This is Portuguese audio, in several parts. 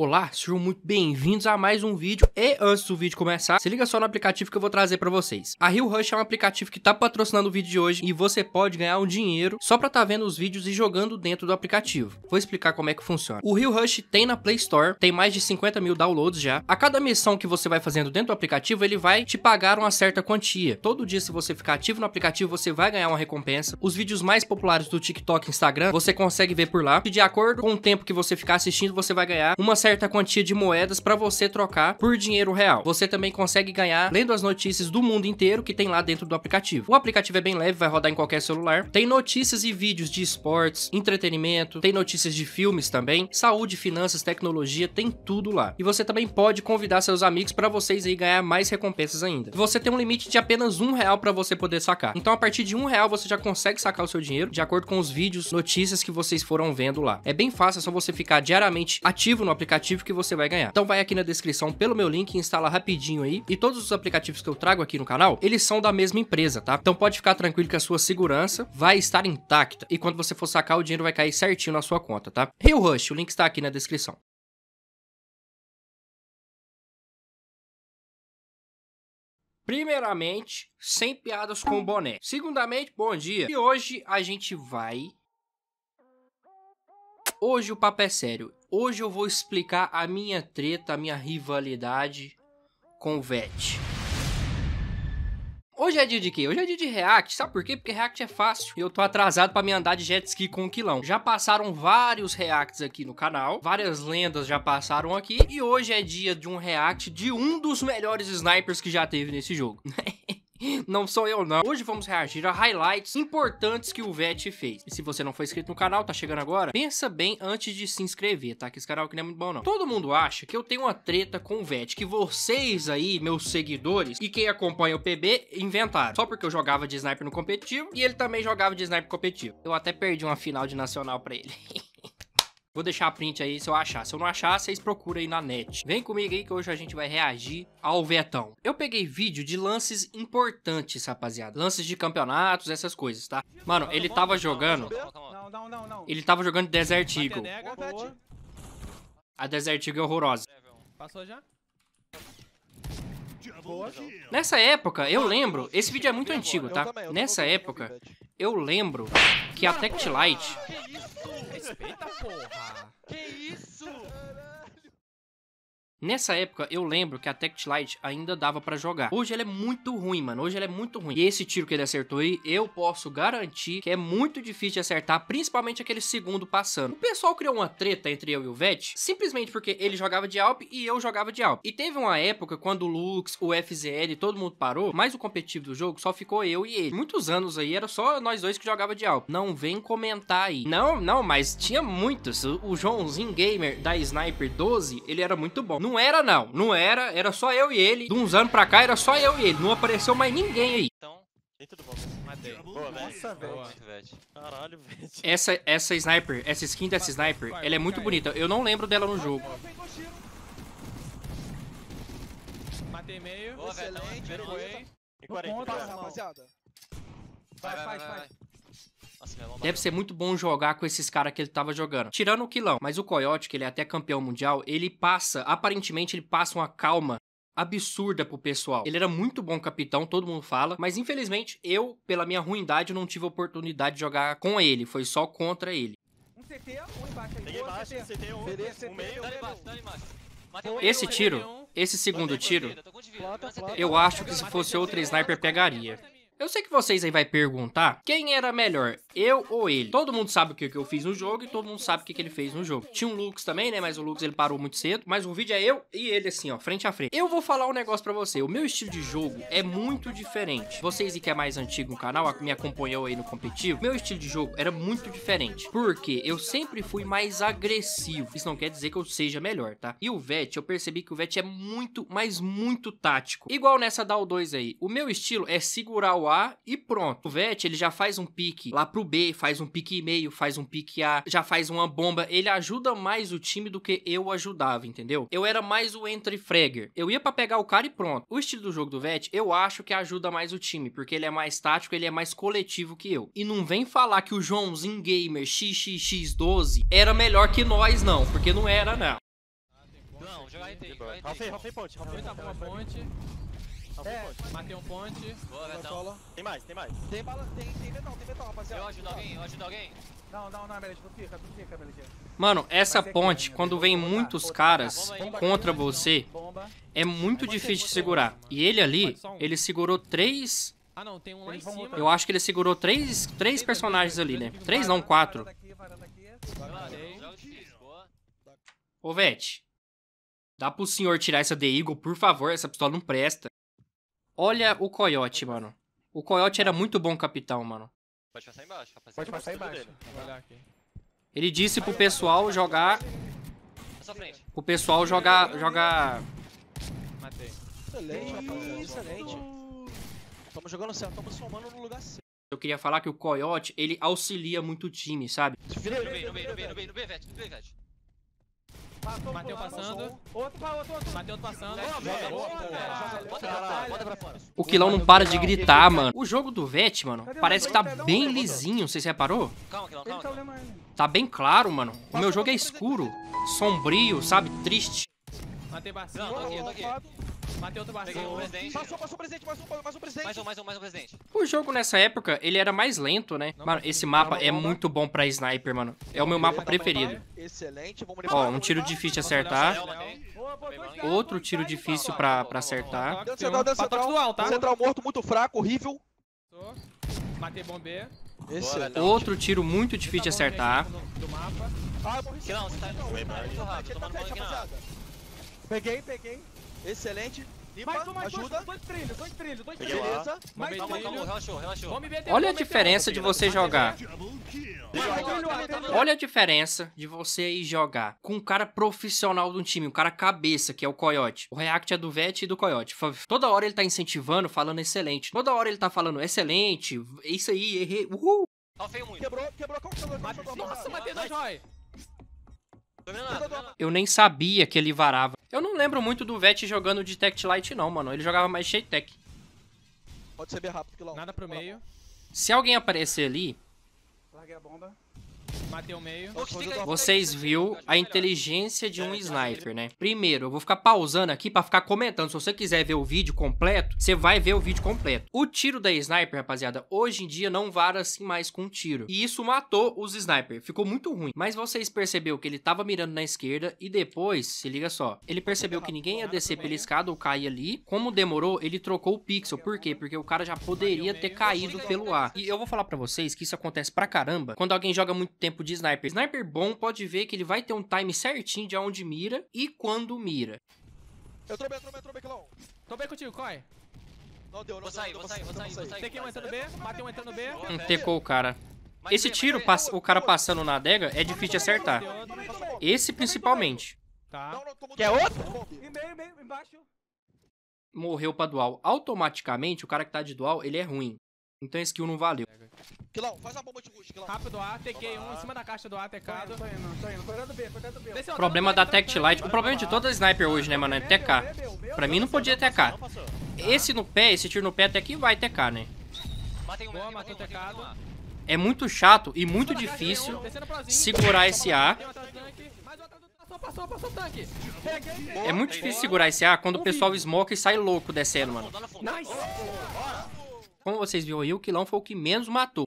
Olá, sejam muito bem-vindos a mais um vídeo. E antes do vídeo começar, se liga só no aplicativo que eu vou trazer pra vocês. A Rio Rush é um aplicativo que tá patrocinando o vídeo de hoje e você pode ganhar um dinheiro só pra tá vendo os vídeos e jogando dentro do aplicativo. Vou explicar como é que funciona. O Rio Rush tem na Play Store, tem mais de 50 mil downloads já. A cada missão que você vai fazendo dentro do aplicativo, ele vai te pagar uma certa quantia. Todo dia, se você ficar ativo no aplicativo, você vai ganhar uma recompensa. Os vídeos mais populares do TikTok e Instagram, você consegue ver por lá. E de acordo com o tempo que você ficar assistindo, você vai ganhar uma certa quantia de moedas para você trocar por dinheiro real. Você também consegue ganhar lendo as notícias do mundo inteiro que tem lá dentro do aplicativo. O aplicativo é bem leve, vai rodar em qualquer celular. Tem notícias e vídeos de esportes, entretenimento, tem notícias de filmes também, saúde, finanças, tecnologia, tem tudo lá. E você também pode convidar seus amigos para vocês aí ganhar mais recompensas ainda. Você tem um limite de apenas um real para você poder sacar. Então a partir de um real você já consegue sacar o seu dinheiro de acordo com os vídeos, notícias que vocês foram vendo lá. É bem fácil, é só você ficar diariamente ativo no aplicativo que você vai ganhar. Então vai aqui na descrição pelo meu link, instala rapidinho aí. E todos os aplicativos que eu trago aqui no canal, eles são da mesma empresa, tá? Então pode ficar tranquilo que a sua segurança vai estar intacta. E quando você for sacar, o dinheiro vai cair certinho na sua conta, tá? Rio Rush, o link está aqui na descrição. Primeiramente, sem piadas com boné. Segundamente, bom dia. E hoje a gente vai... Hoje o papo é sério. Hoje eu vou explicar a minha treta, a minha rivalidade com o VET. Hoje é dia de quê? Hoje é dia de React. Sabe por quê? Porque React é fácil. E eu tô atrasado pra me andar de jet ski com um quilão. Já passaram vários Reacts aqui no canal. Várias lendas já passaram aqui. E hoje é dia de um React de um dos melhores snipers que já teve nesse jogo. Não sou eu, não. Hoje vamos reagir a highlights importantes que o VET fez. E se você não for inscrito no canal, tá chegando agora, pensa bem antes de se inscrever, tá? Que esse canal aqui não é muito bom, não. Todo mundo acha que eu tenho uma treta com o VET, que vocês aí, meus seguidores, e quem acompanha o PB, inventaram. Só porque eu jogava de sniper no competitivo, e ele também jogava de sniper competitivo. Eu até perdi uma final de nacional pra ele. Vou deixar a print aí se eu achar. Se eu não achar, vocês procuram aí na net. Vem comigo aí que hoje a gente vai reagir ao Vetão. Eu peguei vídeo de lances importantes, rapaziada. Lances de campeonatos, essas coisas, tá? Mano, ele tava jogando... Não, não, não, Ele tava jogando Desert Eagle. A Desert Eagle é horrorosa. Passou já? Nessa época, eu lembro... Esse vídeo é muito antigo, tá? Nessa época, eu lembro que a Tactilight Respeita, porra! Que isso? Nessa época, eu lembro que a Tactilight ainda dava pra jogar. Hoje ela é muito ruim, mano. Hoje ela é muito ruim. E esse tiro que ele acertou aí, eu posso garantir que é muito difícil de acertar, principalmente aquele segundo passando. O pessoal criou uma treta entre eu e o Vet, simplesmente porque ele jogava de Alp e eu jogava de Alp. E teve uma época quando o Lux, o FZL, todo mundo parou, mas o competitivo do jogo só ficou eu e ele. Muitos anos aí, era só nós dois que jogava de Alp. Não vem comentar aí. Não, não, mas tinha muitos. O Joãozinho Gamer da Sniper 12, ele era muito bom. Não era, não. Não era. Era só eu e ele. De uns anos pra cá, era só eu e ele. Não apareceu mais ninguém aí. Então, dentro do bom. Matei. Boa, Nossa, velho. Caralho, velho. Essa, essa sniper, essa skin dessa sniper, ela é muito bonita. Eu não lembro dela no jogo. Matei meio. Boa, Excelente, Foi. E 40. Passa, rapaziada. Vai, vai, vai. vai. Nossa, Deve ser muito bom jogar com esses caras que ele tava jogando. Tirando o Quilão. Mas o Coyote, que ele é até campeão mundial, ele passa, aparentemente, ele passa uma calma absurda pro pessoal. Ele era muito bom capitão, todo mundo fala, mas infelizmente eu, pela minha ruindade, não tive oportunidade de jogar com ele, foi só contra ele. Um CT, um embaixo aí. Peguei Boa, baixo, CT. CT, um, CD, um CT. meio. Dá ali embaixo, dá ali embaixo. Matei Boa. um, Esse tiro, esse segundo tiro, Eu acho que se fosse outra sniper pegaria. Eu sei que vocês aí vai perguntar quem era melhor, eu ou ele. Todo mundo sabe o que, eu fiz no jogo e todo mundo sabe o que, ele fez no jogo. Tinha um Lux também, né? Mas o Lux ele parou muito cedo. Mas o vídeo é eu e ele assim, ó, frente a frente. Eu vou falar um negócio pra você. O meu estilo de jogo é muito diferente. Vocês que é mais antigo no canal, me acompanhou aí no competitivo, meu estilo de jogo era muito diferente. Porque eu sempre fui mais agressivo. Isso não quer dizer que eu seja melhor, tá? E o Vet, eu percebi que o Vet é muito, mas muito tático. Igual nessa DAO 2 aí. O meu estilo é segurar o A e pronto. O Vet, ele já faz um pique lá pro B, faz um pique e meio, faz um pique A, já faz uma bomba. Ele ajuda mais o time do que eu ajudava, entendeu? Eu era mais o entry fragger. Eu ia pra pegar o cara e pronto. O estilo do jogo do Vet, eu acho que ajuda mais o time, porque ele é mais tático, ele é mais coletivo que eu. E não vem falar que o Joãozinho Gamer XXX12 era melhor que nós, não, porque não era, não. Não, jogar. Ralfei, Ralfei ponte, Ralfei boa ponte. É. Matei um ponte. Boa, Betão. Tem mais, tem mais. Tem bala, tem, tem metal, tem metal, rapaziada. Eu ajudo alguém, eu ajudo alguém. Não, não, não, Melet, não fica, não fica. Mano, essa ponte, quando né? vem muitos caras contra você, é muito difícil de segurar. E ele ali, um. ele segurou três. Ah não, tem um lá em cima. Eu acho que ele segurou três, três personagens ali, né? Três não, quatro. Ô, Vete. Dá pro senhor tirar essa The Eagle, por favor, essa pistola não presta. Olha o Coyote, mano. O Coyote era muito bom capitão, mano. Pode passar embaixo, rapaziada. Pode passar embaixo. Ele disse pro pessoal jogar. Pro pessoal jogar. jogar. Matei. Excelente, rapaziada. Excelente. Tamo jogando certo, tamo somando no lugar certo. Eu queria falar que o Coyote, ele auxilia muito o time, sabe? No B, no B, no B, no B, no B, Vete, no B, Vete. Passou Mateu lado, passando. passou. Outro pra outro, outro. Matei outro passando. Pra fora. O Quilão não para de gritar, mano. O jogo do Vet, mano, parece que tá bem lisinho, vocês reparou? Calma, Quilão, calma. tá. Tá bem claro, mano. O meu jogo é escuro, sombrio, sabe? Triste. Matei Não, Barcinho. tô aqui, tô aqui. Matei outro Peguei um presidente. Passou, passou o presidente, mais um, mais um presidente. Mais um, mais um, mais um presidente. O jogo nessa época, ele era mais lento, né? Mano, esse mapa é muito bom pra sniper, mano. É o meu mapa preferido. Excelente, vamos Ó, um tiro difícil de acertar. Matei. Outro tiro difícil pra, pra acertar. Dentro central, dentro central. tá? Central morto, muito fraco, horrível. Matei bombe. Excelente. Outro tiro muito difícil de acertar. Ah, eu morri. Você tá muito rápido, tá tomando aqui na. Peguei, peguei. Excelente. Limpa, Mais um, mais dois, ajuda. dois trilhos, dois trilhos, dois trilhos. Beleza. Mais Calma, trilho. calma, relaxou, relaxou. Olha a bombe diferença de você jogar. Olha a diferença de você ir jogar com um cara profissional de um time, um cara cabeça, que é o Coyote. O React é do Vet e do Coyote. Toda hora ele tá incentivando, falando excelente. Toda hora ele tá falando excelente, isso aí, errei, uhul. Ó, feio muito. Quebrou, quebrou. Nossa, matei da nada. Eu nem sabia que ele varava. Eu não lembro muito do Vet jogando de Tech Light, não, mano. Ele jogava mais Shade Tech. Pode ser bem rápido, Quilão. Nada pro meio. Se alguém aparecer ali, Larguei a bomba. Matei o meio. Vocês viu a inteligência de um sniper, né? Primeiro, eu vou ficar pausando aqui pra ficar comentando. Se você quiser ver o vídeo completo, você vai ver o vídeo completo. O tiro da sniper, rapaziada, hoje em dia não vara assim mais com tiro. E isso matou os sniper. Ficou muito ruim. Mas vocês perceberam que ele tava mirando na esquerda e depois, se liga só, ele percebeu que ninguém ia descer pela escada ou cair ali. Como demorou, ele trocou o pixel. Por quê? Porque o cara já poderia ter caído pelo ar. E eu vou falar pra vocês que isso acontece pra caramba quando alguém joga muito tempo de sniper. Sniper bom pode ver que ele vai ter um time certinho de onde mira e quando mira. Eu trobei, eu trobei, eu trobei. Tô bem contigo, Coy. Não deu, não Vou deu. sair, vou sair, vou sair, vou sair. Tequei um entrando B, matei um entrando B. Um tecou o cara. Esse tiro, o cara passando na adega, é difícil de acertar. Esse principalmente. Tá. Quer outro? Bombe. Em meio, meio, embaixo. Morreu pra dual. Automaticamente, o cara que tá de dual, ele é ruim. Então esse kill não valeu. Quilão, faz a bomba de rush, Quilão. Rápido A, um em cima da caixa do A, tecado. Tô indo, tô indo. Tô indo B, B. Desceu, O problema da Tech Light, o problema de toda sniper hoje, né, mano, é TK. Pra mim não podia TK. Não. Esse no pé, esse tiro no pé até que vai TK, né? Um, Boa, matou um. É muito chato e muito difícil tem segurar esse A. Tem Passou, passou, o tanque. É muito difícil segurar esse A quando o pessoal smoke e sai louco descendo, mano. Nice. Como vocês viram aí, o Quilão foi o que menos matou.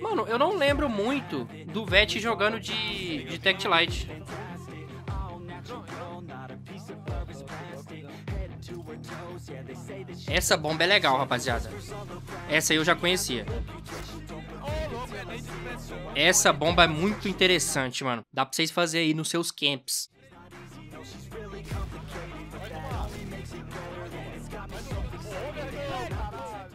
Mano, eu não lembro muito do Vet jogando de, de Tech Light. Essa bomba é legal, rapaziada. Essa aí eu já conhecia. Essa bomba é muito interessante, mano. Dá pra vocês fazerem aí nos seus camps.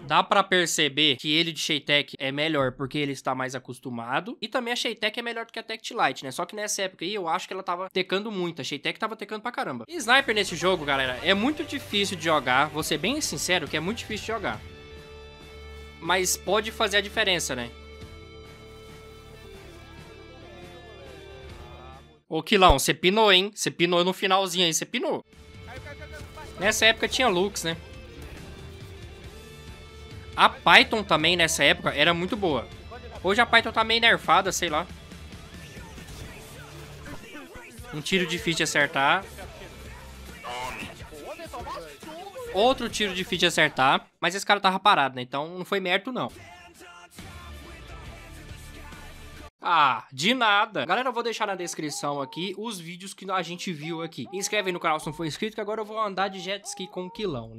Dá pra perceber que ele de Shaytek é melhor porque ele está mais acostumado. E também a Shaytek é melhor do que a Tech Light, né? Só que nessa época aí eu acho que ela tava tecando muito. A Shaytek tava tecando pra caramba. E Sniper nesse jogo, galera, é muito difícil de jogar. Vou ser bem sincero que é muito difícil de jogar. Mas pode fazer a diferença, né? Ô, Quilão, você pinou, hein? Você pinou no finalzinho aí, você pinou. Nessa época tinha Lux, né? A Python também, nessa época, era muito boa. Hoje a Python tá meio nerfada, sei lá. Um tiro difícil de acertar. Outro tiro difícil de acertar. Mas esse cara tava parado, né? Então não foi mérito, não. Ah, de nada. Galera, eu vou deixar na descrição aqui os vídeos que a gente viu aqui. Inscreve aí no canal se não for inscrito, que agora eu vou andar de jet ski com um quilão, né?